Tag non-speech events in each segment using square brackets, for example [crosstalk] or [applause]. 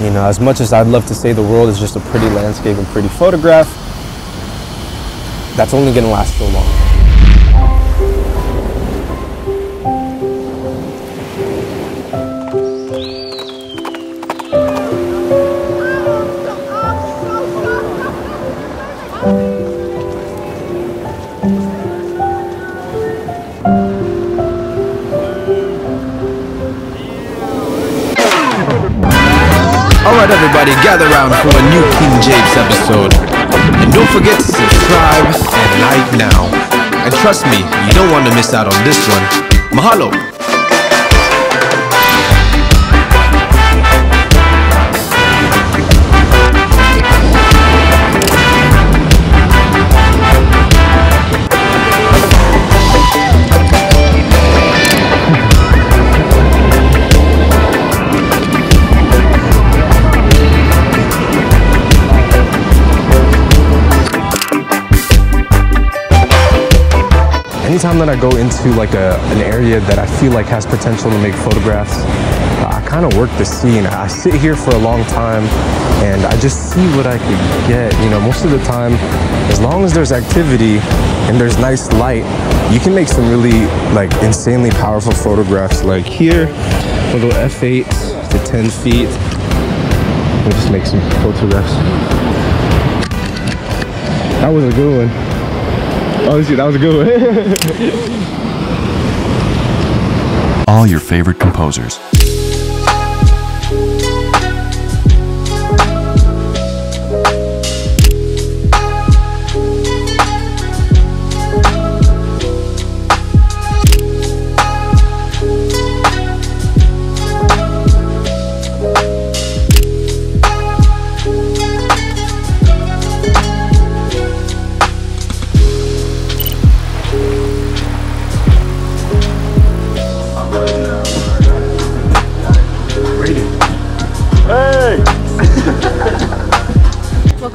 You know, as much as I'd love to say the world is just a pretty landscape and pretty photograph, that's only gonna last so long. Everybody, gather around for a new King James episode. And don't forget to subscribe and like now. And trust me, you don't want to miss out on this one. Mahalo! Anytime that I go into like a, an area that I feel like has potential to make photographs, I kind of work the scene. I sit here for a long time and I just see what I could get. You know, most of the time, as long as there's activity and there's nice light, you can make some really like insanely powerful photographs. Like here, we'll go f8 to 10 feet. We'll just make some photographs. That was a good one. Oh, shit, that was a good one. All your favorite composers.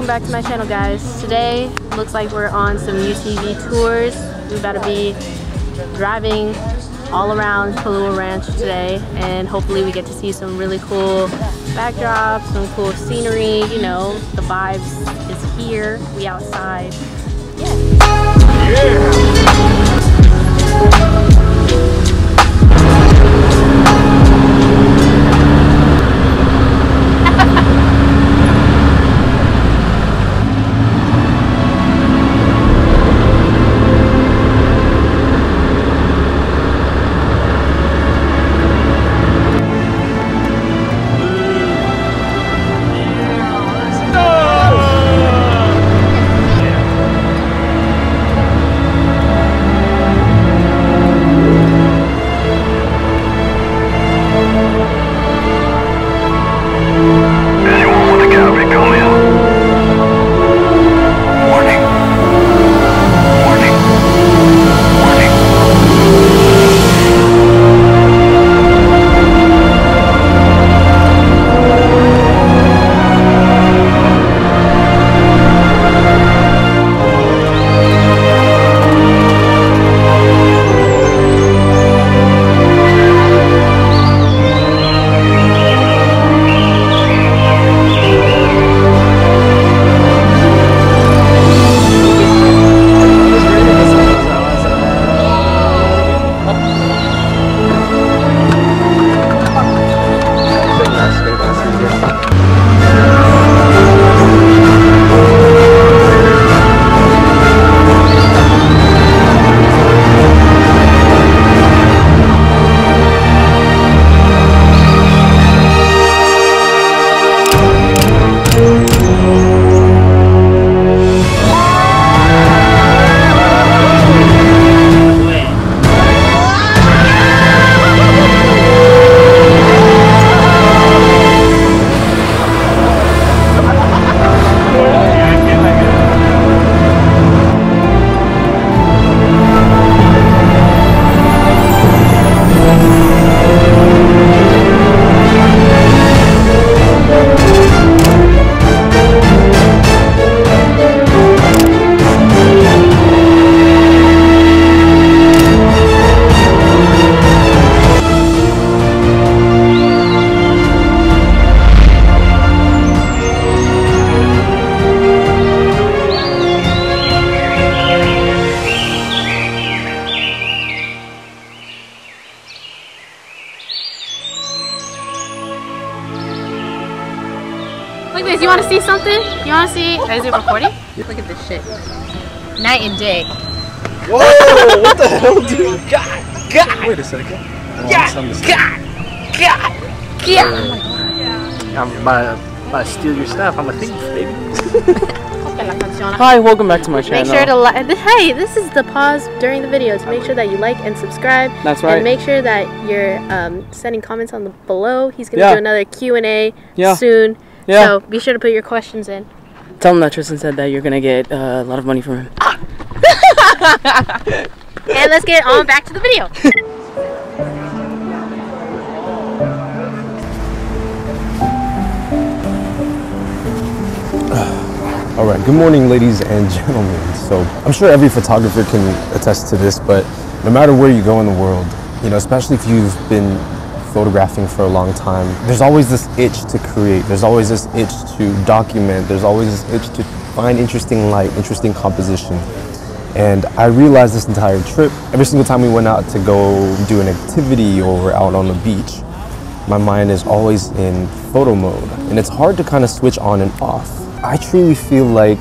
Welcome back to my channel guys. Today looks like we're on some UTV tours. We're about to be driving all around Kualoa Ranch today and hopefully we get to see some really cool backdrops, some cool scenery, you know, the vibes is here, we outside. Yeah. Look Is it recording? Look at this shit. Night and day. Whoa! What the hell, dude? [laughs] God! God! Wait a second. God! God! God! Yeah. I'm about, about to steal your stuff. I'm a thief, baby. Hi. [laughs] Hi, welcome back to my channel. Make sure to like. Hey, this is the pause during the video to make sure that you like and subscribe. That's right. And make sure that you're um, sending comments on the below. He's gonna Yeah. do another Q and A Yeah. soon. Yeah. So be sure to put your questions in. Tell him that Tristan said that you're gonna get uh, a lot of money from him. [laughs] And let's get on back to the video. [sighs] All right, good morning, ladies and gentlemen. So, I'm sure every photographer can attest to this, but no matter where you go in the world, you know, especially if you've been photographing for a long time, there's always this itch to create. There's always this itch to document. There's always this itch to find interesting light, interesting composition. And I realized this entire trip, every single time we went out to go do an activity or out on the beach, my mind is always in photo mode and it's hard to kind of switch on and off. I truly feel like,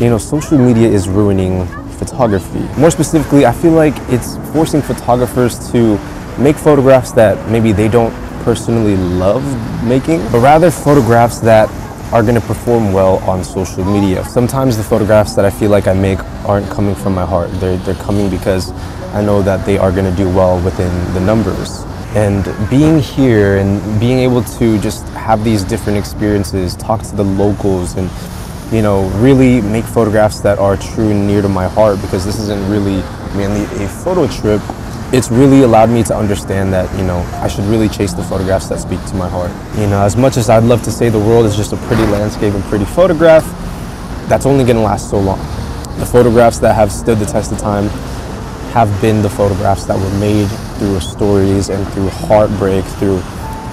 you know, social media is ruining photography. More specifically, I feel like it's forcing photographers to make photographs that maybe they don't personally love making, but rather photographs that are going to perform well on social media. Sometimes the photographs that I feel like I make aren't coming from my heart. They're, they're coming because I know that they are going to do well within the numbers. And being here and being able to just have these different experiences, talk to the locals, and you know, really make photographs that are true and near to my heart because this isn't really mainly a photo trip. It's really allowed me to understand that, you know, I should really chase the photographs that speak to my heart. You know, as much as I'd love to say the world is just a pretty landscape and pretty photograph, that's only gonna last so long. The photographs that have stood the test of time have been the photographs that were made through stories and through heartbreak, through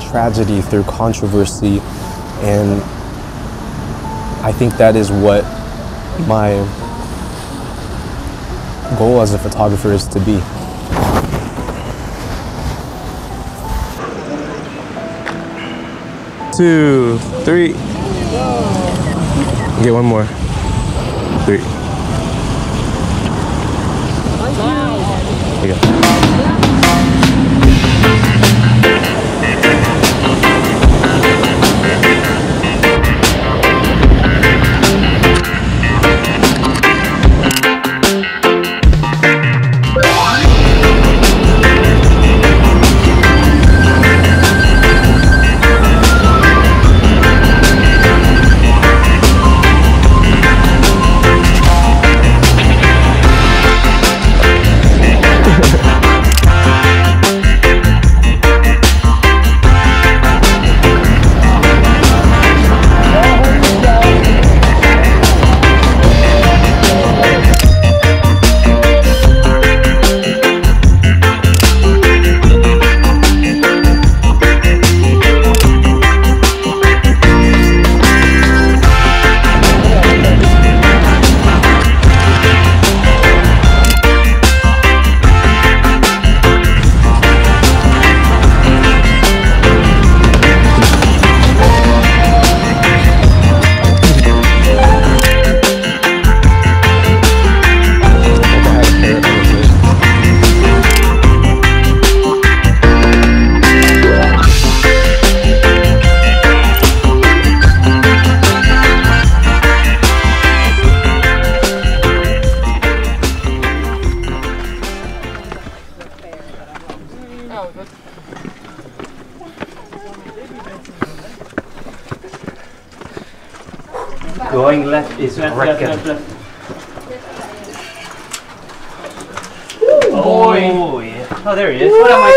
tragedy, through controversy. And I think that is what my goal as a photographer is to be. Two, three. Get one more. Three. Here you go. Left is reckon. Oh, oh, yeah. Oh, there he is. What am I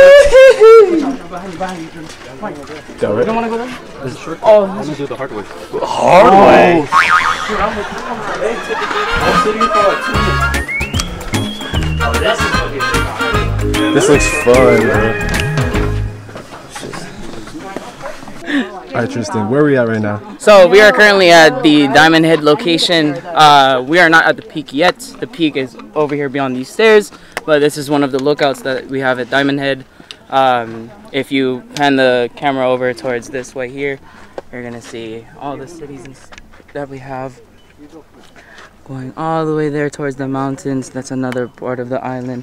Don't want to go there? Oh, I'm gonna do the hard way. Hard oh. way? Oh, this is fucking This looks fun, bro. All right, Tristan, where are we at right now? So we are currently at the Diamond Head location. Uh, we are not at the peak yet. The peak is over here beyond these stairs, but this is one of the lookouts that we have at Diamond Head. Um, if you pan the camera over towards this way here, You're gonna see all the cities that we have going all the way there towards the mountains. That's another part of the island.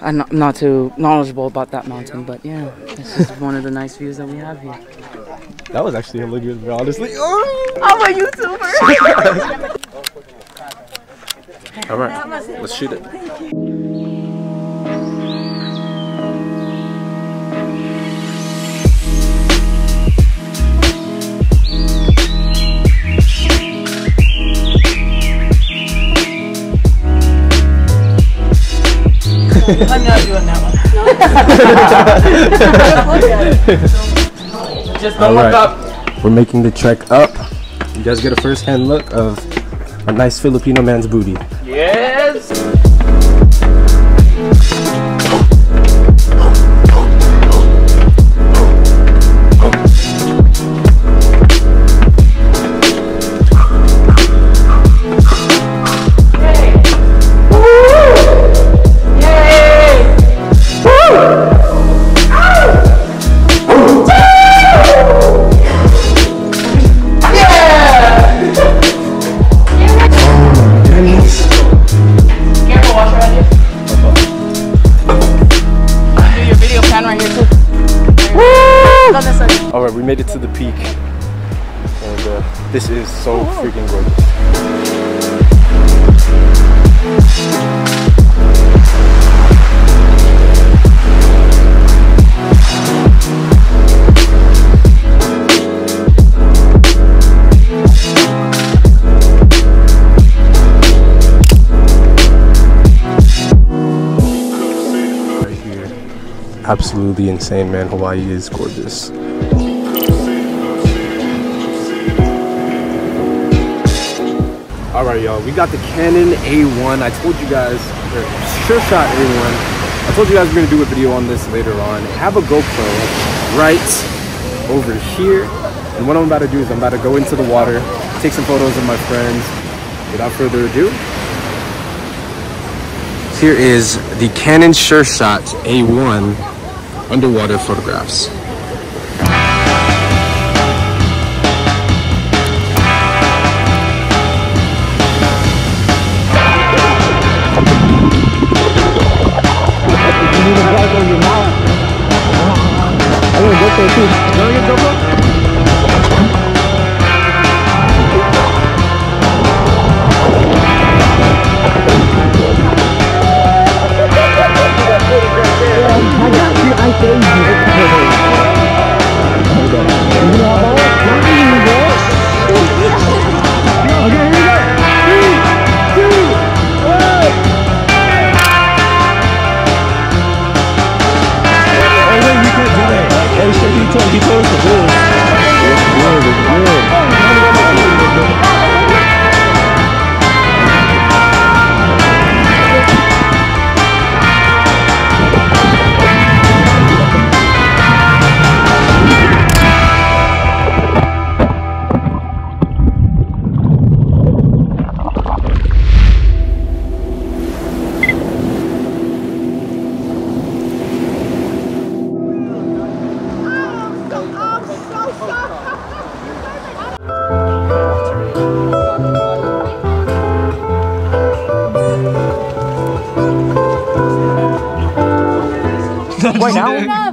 I'm not, not too knowledgeable about that mountain, but yeah, this is one of the nice views that we have here. That was actually a hilarious. Honestly. [laughs] Oh! I'm a YouTuber. [laughs] All right, let's shoot it. I'm not doing that one. Just don't look up. We're making the trek up. You guys get a first-hand look of a nice Filipino man's booty. Yes. This is so oh, freaking gorgeous. Right here, absolutely insane, man. Hawaii is gorgeous. All right, y'all. We got the Canon A1. I told you guys, Sure Shot A1. I told you guys we're gonna do a video on this later on. Have a GoPro right over here, and what I'm about to do is I'm about to go into the water, take some photos of my friends. Without further ado, here is the Canon Sure Shot A1 underwater photographs. 20 people to.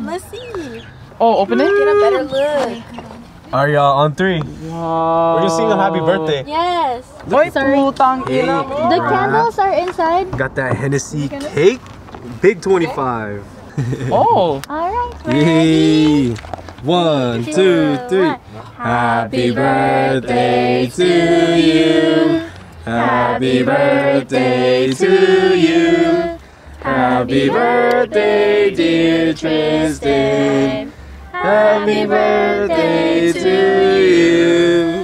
Let's see. Oh, open it. Get a better look. Are y'all on three? Wow. We're just singing happy birthday. Yes. Sorry. The candles are inside. Got that Hennessy cake, big 25. Oh. [laughs] All right. Yay! One, two, three. Happy birthday to you. Happy birthday to you. Happy birthday, dear Tristan. Happy birthday to you.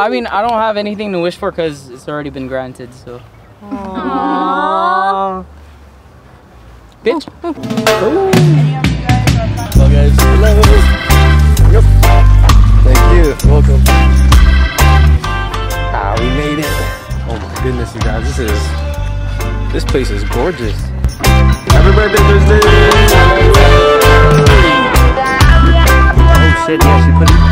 I mean, I don't have anything to wish for because it's already been granted. So. Aww. Bitch. Hello, guys. Hello. Place is gorgeous. Happy birthday, Tristan! Oh shit. here, I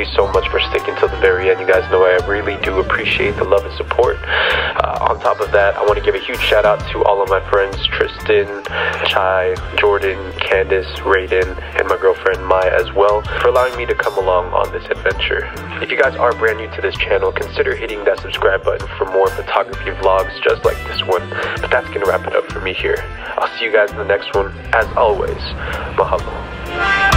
you so much for sticking till the very end. You guys know I really do appreciate the love and support. Uh, on top of that, I want to give a huge shout out to all of my friends Tristan, Chai, Jordan, Candice, Raiden, and my girlfriend Maya as well for allowing me to come along on this adventure. If you guys are brand new to this channel, consider hitting that subscribe button for more photography vlogs just like this one. But that's going to wrap it up for me here. I'll see you guys in the next one. As always, mahalo.